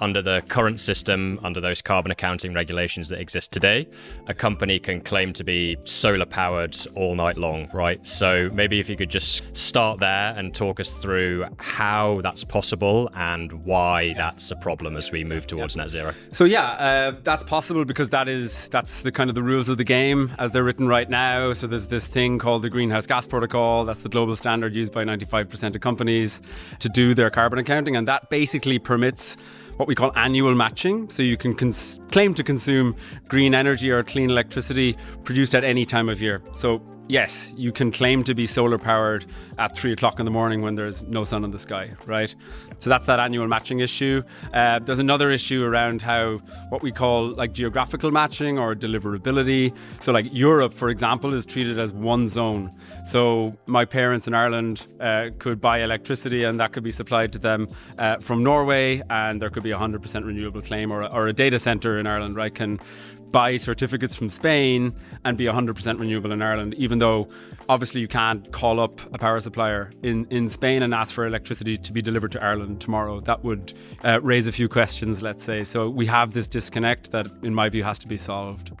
under the current system, under those carbon accounting regulations that exist today, a company can claim to be solar powered all night long, right? So maybe if you could just start there and talk us through how that's possible and why that's a problem as we move towards net zero. So yeah, uh, that's possible because that is that's the kind of the rules of the game as they're written right now. So there's this thing called the Greenhouse Gas Protocol. That's the global standard used by 95% of companies to do their carbon accounting, and that basically permits what we call annual matching. So you can claim to consume green energy or clean electricity produced at any time of year. So yes, you can claim to be solar powered at three o'clock in the morning when there's no sun in the sky, right? So that's that annual matching issue. Uh, there's another issue around how what we call like geographical matching or deliverability. So, like Europe, for example, is treated as one zone. So, my parents in Ireland uh, could buy electricity and that could be supplied to them uh, from Norway, and there could be a 100% renewable claim, or, or a data center in Ireland, right? Can buy certificates from Spain and be 100% renewable in Ireland, even though obviously you can't call up a power supplier in, in Spain and ask for electricity to be delivered to Ireland tomorrow. That would uh, raise a few questions, let's say. So we have this disconnect that, in my view, has to be solved.